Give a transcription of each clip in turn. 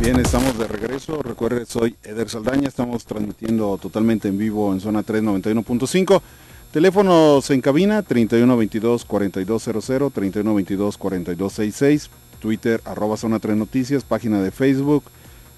Bien, estamos de regreso. Recuerde, soy Eder Saldaña. Estamos transmitiendo totalmente en vivo en zona 391.5. Teléfonos en cabina 3122 4200, 3122 4266. Twitter arroba zona 3 noticias, página de Facebook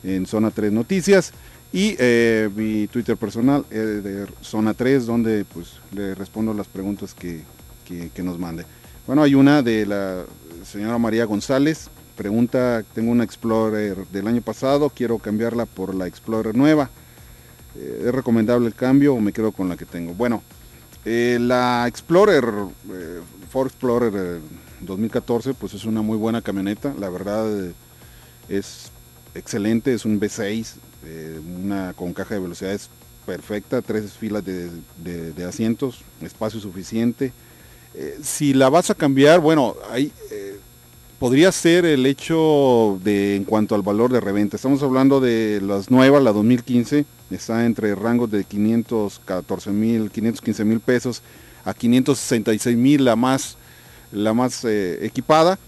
en zona 3 noticias y eh, mi Twitter personal de zona 3 donde pues le respondo las preguntas que, que nos mande. Bueno, hay una de la señora María González Pregunta, tengo una Explorer del año pasado, quiero cambiarla por la Explorer nueva. Eh, ¿Es recomendable el cambio o me quedo con la que tengo? Bueno, eh, la Explorer, eh, Ford Explorer 2014, pues es una muy buena camioneta. La verdad es excelente, es un V6, una con caja de velocidades perfecta, tres filas de, de asientos, espacio suficiente. si la vas a cambiar, bueno, hay podría ser el hecho de en cuanto al valor de reventa. Estamos hablando de las nuevas, la 2015, está entre rangos de 514 mil, 515 mil pesos a 566 mil la más, la más eh, equipada.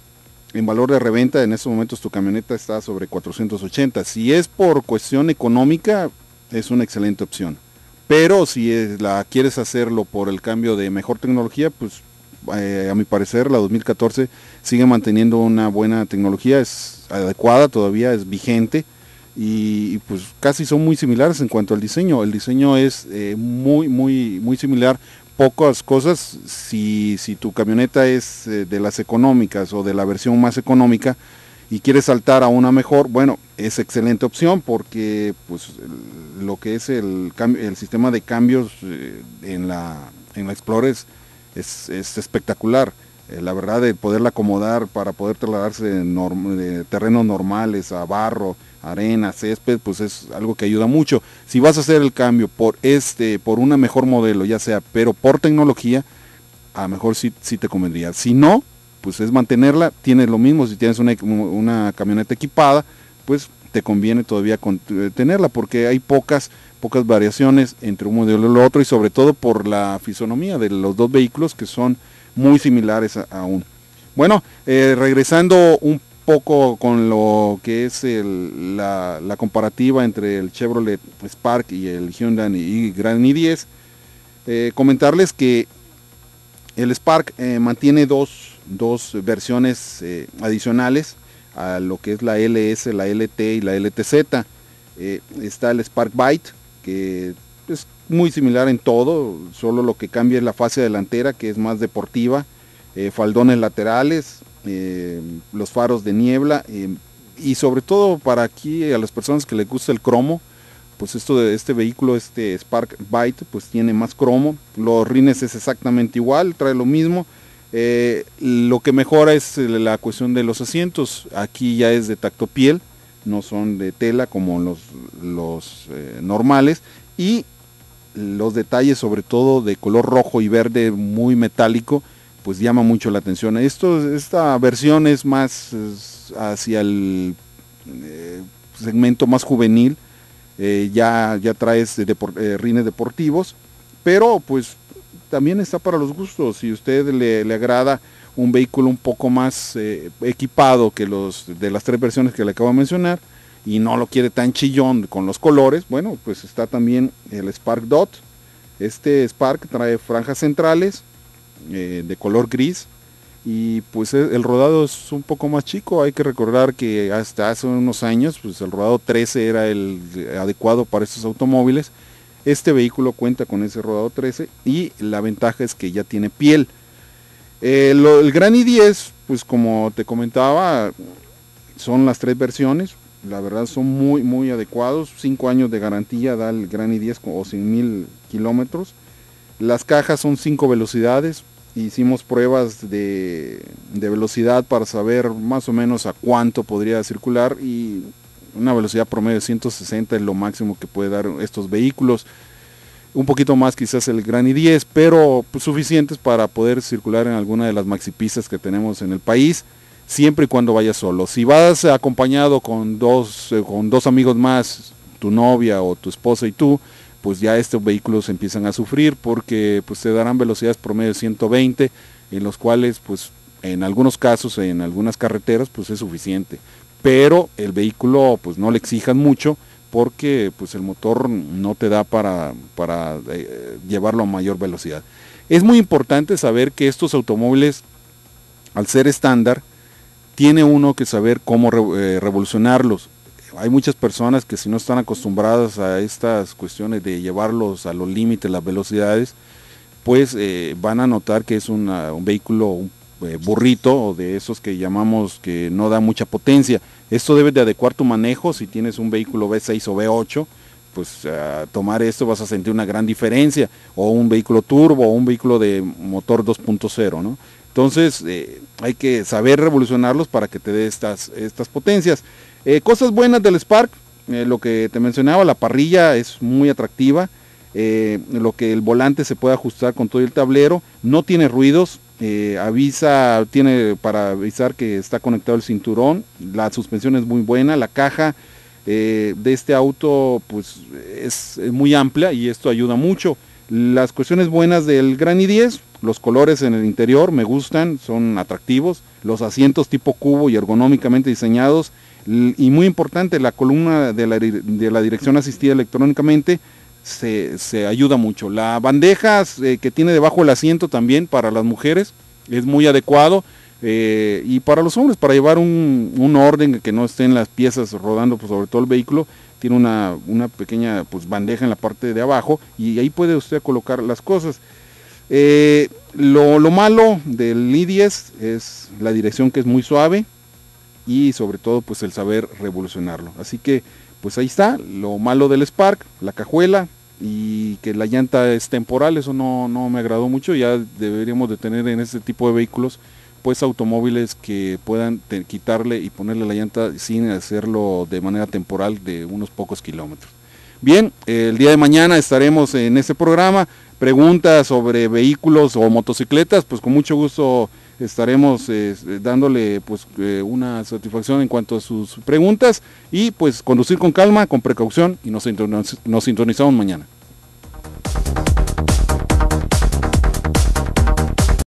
En valor de reventa, en estos momentos tu camioneta está sobre 480. Si es por cuestión económica, es una excelente opción. Pero si la quieres hacerlo por el cambio de mejor tecnología, pues eh, a mi parecer la 2014 sigue manteniendo una buena tecnología, es adecuada todavía, es vigente y, pues casi son muy similares en cuanto al diseño. El diseño es eh, muy, muy, muy similar. Pocas cosas, si, si tu camioneta es eh, de las económicas o de la versión más económica y quieres saltar a una mejor, bueno, es excelente opción porque pues lo que es el, el sistema de cambios en la, en la Explorer espectacular. Eh, la verdad de poderla acomodar para poder trasladarse de, terrenos normales a barro, arena, césped, pues es algo que ayuda mucho. Si vas a hacer el cambio por este, por una mejor modelo, ya sea, pero por tecnología, a lo mejor sí te convendría. Si no, pues es mantenerla, tienes lo mismo, si tienes una, una camioneta equipada, pues te conviene todavía eh, tenerla porque hay pocas pocas variaciones entre un modelo y el otro y sobre todo por la fisonomía de los dos vehículos que son muy similares aún. Bueno, eh, regresando un poco con lo que es la, comparativa entre el Chevrolet Spark y el Hyundai y Grand i10, eh, comentarles que el Spark mantiene dos, dos versiones adicionales a lo que es la LS, la LT y la LTZ. está el Spark Byte, que es muy similar en todo, solo lo que cambia es la fase delantera, que es más deportiva, eh, faldones laterales, eh, los faros de niebla, eh, y sobre todo para aquí a las personas que les gusta el cromo, pues esto de este vehículo, este Spark Byte, pues tiene más cromo, los rines es exactamente igual, trae lo mismo, lo que mejora es la cuestión de los asientos, aquí ya es de tacto piel, no son de tela como los, los eh, normales. Y los detalles sobre todo de color rojo y verde muy metálico pues llama mucho la atención. Esto, esta versión es más hacia el eh, segmento más juvenil, eh, ya, ya traes rines deportivos, pero pues también está para los gustos. Si usted le, le agrada un vehículo un poco más eh, equipado que los de las tres versiones que le acabo de mencionar y no lo quiere tan chillón con los colores, bueno, pues está también el Spark Dot. Este Spark trae franjas centrales eh, de color gris y pues e, el rodado es un poco más chico. Hay que recordar que hasta hace unos años pues el rodado 13 era el adecuado para estos automóviles. Este vehículo cuenta con ese rodado 13 y la ventaja es que ya tiene piel. Eh, el Gran i10, pues como te comentaba, son las tres versiones. La verdad son muy, muy adecuados. Cinco años de garantía da el Gran i10 o 100 mil kilómetros. Las cajas son cinco velocidades. Hicimos pruebas de, de velocidad para saber más o menos a cuánto podría circular y una velocidad promedio de 160 es lo máximo que puede dar estos vehículos un poquito más quizás el Gran i10, pero pues, suficientes para poder circular en alguna de las maxipistas que tenemos en el país, siempre y cuando vayas solo. Si vas acompañado con dos, eh, con dos amigos más, tu novia o tu esposa y tú, pues ya estos vehículos empiezan a sufrir porque pues te darán velocidades promedio de 120, en los cuales pues en algunos casos, en algunas carreteras, pues es suficiente. Pero el vehículo pues no le exijan mucho porque pues el motor no te da para, para eh, llevarlo a mayor velocidad. Es muy importante saber que estos automóviles, al ser estándar, tiene uno que saber cómo eh, revolucionarlos. Hay muchas personas que si no están acostumbradas a estas cuestiones de llevarlos a los límites, las velocidades, pues eh, van a notar que es un vehículo un, burrito o de esos que llamamos que no da mucha potencia. Esto debe de adecuar tu manejo, si tienes un vehículo V6 o V8, pues a tomar esto vas a sentir una gran diferencia, o un vehículo turbo o un vehículo de motor 2.0, ¿no? Entonces eh, hay que saber revolucionarlos para que te dé estas, estas potencias. Eh, cosas buenas del Spark, eh, lo que te mencionaba, la parrilla es muy atractiva, lo que el volante se puede ajustar con todo el tablero, no tiene ruidos, eh, avisa, tiene para avisar que está conectado el cinturón, la suspensión es muy buena, la caja eh, de este auto pues es, muy amplia y esto ayuda mucho. Las cuestiones buenas del Gran i10, los colores en el interior me gustan, son atractivos, los asientos tipo cubo y ergonómicamente diseñados y muy importante la columna de la, de la dirección asistida electrónicamente se, ayuda mucho. La bandeja eh, que tiene debajo el asiento también para las mujeres es muy adecuado. Eh, y para los hombres, para llevar un, orden que no estén las piezas rodando pues, sobre todo el vehículo, tiene una, pequeña pues, bandeja en la parte de abajo y ahí puede usted colocar las cosas. Eh, lo, lo, malo del i10 es la dirección que es muy suave y sobre todo pues el saber revolucionarlo. Así que pues ahí está, lo malo del Spark, la cajuela y que la llanta es temporal, eso no, me agradó mucho, ya deberíamos de tener en este tipo de vehículos pues automóviles que puedan quitarle y ponerle la llanta sin hacerlo de manera temporal de unos pocos kilómetros. Bien, el día de mañana estaremos en este programa, preguntas sobre vehículos o motocicletas, pues con mucho gusto estaremos dándole pues eh, una satisfacción en cuanto a sus preguntas y pues conducir con calma, con precaución y nos, nos sintonizamos mañana.